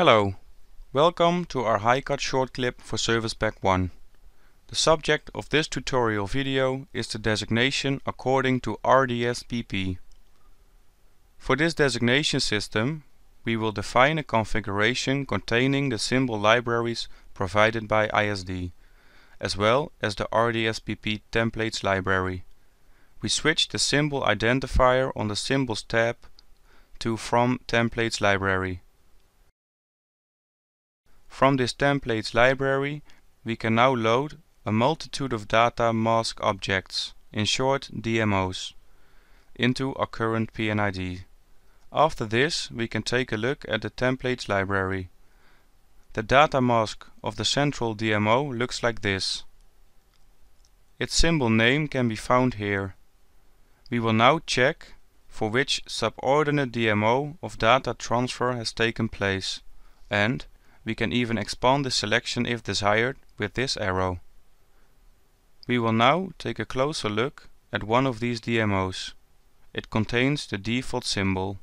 Hello, welcome to our HiCAD short clip for Service Pack 1. The subject of this tutorial video is the designation according to RDS-PP. For this designation system, we will define a configuration containing the symbol libraries provided by ISD, as well as the RDS-PP templates library. We switch the symbol identifier on the Symbols tab to From Templates library. From this templates library we can now load a multitude of data mask objects, in short DMOs, into our current P&ID. After this we can take a look at the templates library. The data mask of the central DMO looks like this. Its symbol name can be found here. We will now check for which subordinate DMO of data transfer has taken place and we can even expand the selection if desired with this arrow. We will now take a closer look at one of these DMOs. It contains the default symbol.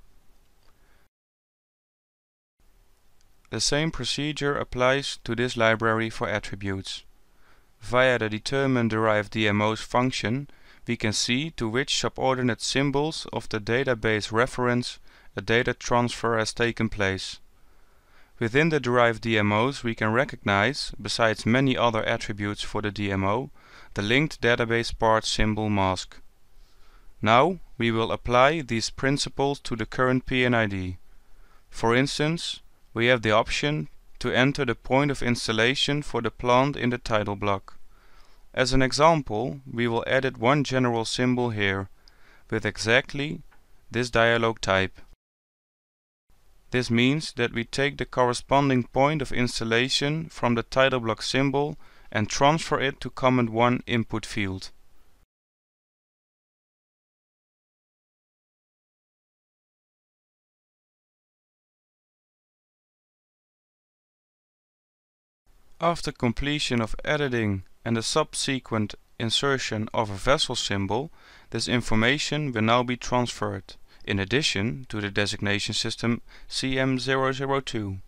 The same procedure applies to this library for attributes. Via the determine derived DMOs function we can see to which subordinate symbols of the database reference a data transfer has taken place. Within the derived DMOs we can recognize, besides many other attributes for the DMO, the linked database part symbol mask. Now we will apply these principles to the current P&ID. For instance, we have the option to enter the point of installation for the plant in the title block. As an example, we will edit one general symbol here, with exactly this dialog type. This means that we take the corresponding point of installation from the title block symbol and transfer it to command 1 input field. After completion of editing and the subsequent insertion of a vessel symbol, this information will now be transferred in addition to the designation system CM002.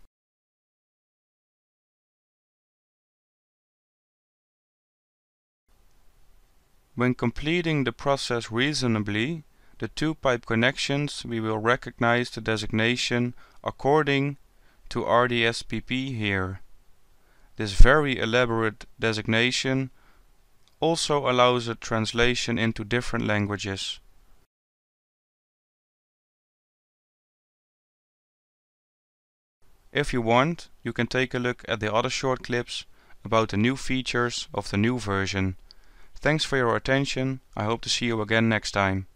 When completing the process reasonably, the two pipe connections we will recognize the designation according to RDSPP here. This very elaborate designation also allows a translation into different languages. If you want, you can take a look at the other short clips about the new features of the new version. Thanks for your attention, I hope to see you again next time.